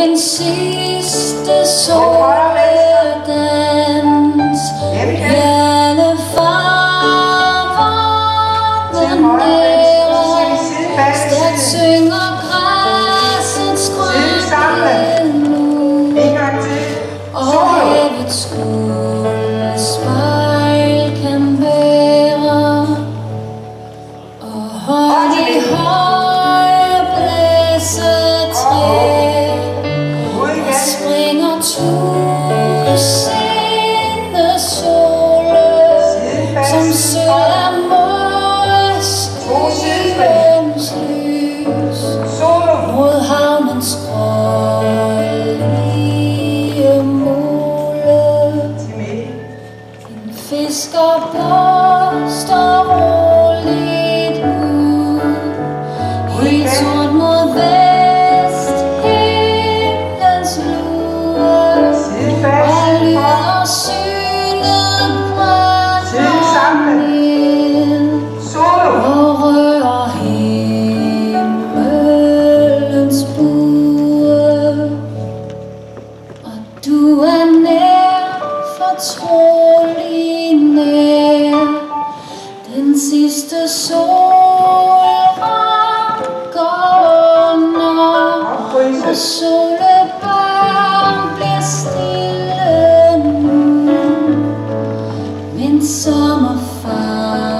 Den sidste soledans Alle farver den nære Stærkt synger græssets grønne nu. Og havets guld En fisker blåster roligt ud Helt sort mod vest Himlens lue Og fast. lyder synet sammen. brænder Solo. og rører himmelens bue. Og du er nær, tro sidste sol går under, og solebørn bliver stille nu, men sommerfar